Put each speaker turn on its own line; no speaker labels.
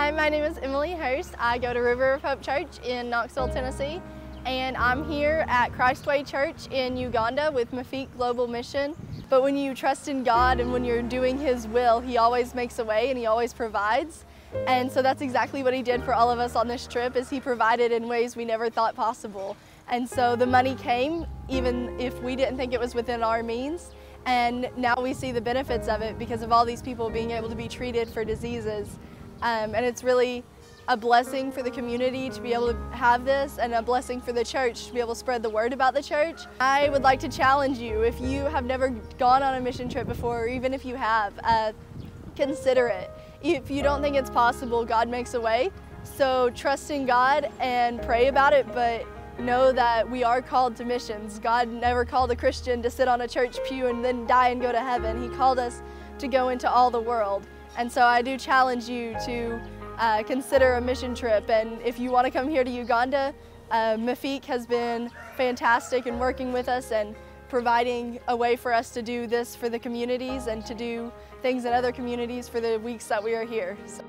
Hi, my name is Emily Hurst. I go to River of Hope Church in Knoxville, Tennessee, and I'm here at Christway Church in Uganda with Mifik Global Mission. But when you trust in God and when you're doing His will, He always makes a way and He always provides. And so that's exactly what He did for all of us on this trip is He provided in ways we never thought possible. And so the money came even if we didn't think it was within our means. And now we see the benefits of it because of all these people being able to be treated for diseases. Um, and it's really a blessing for the community to be able to have this and a blessing for the church to be able to spread the word about the church. I would like to challenge you, if you have never gone on a mission trip before, or even if you have, uh, consider it. If you don't think it's possible, God makes a way. So trust in God and pray about it, but know that we are called to missions. God never called a Christian to sit on a church pew and then die and go to heaven. He called us to go into all the world. And so I do challenge you to uh, consider a mission trip. And if you want to come here to Uganda, uh, Mifik has been fantastic in working with us and providing a way for us to do this for the communities and to do things in other communities for the weeks that we are here. So.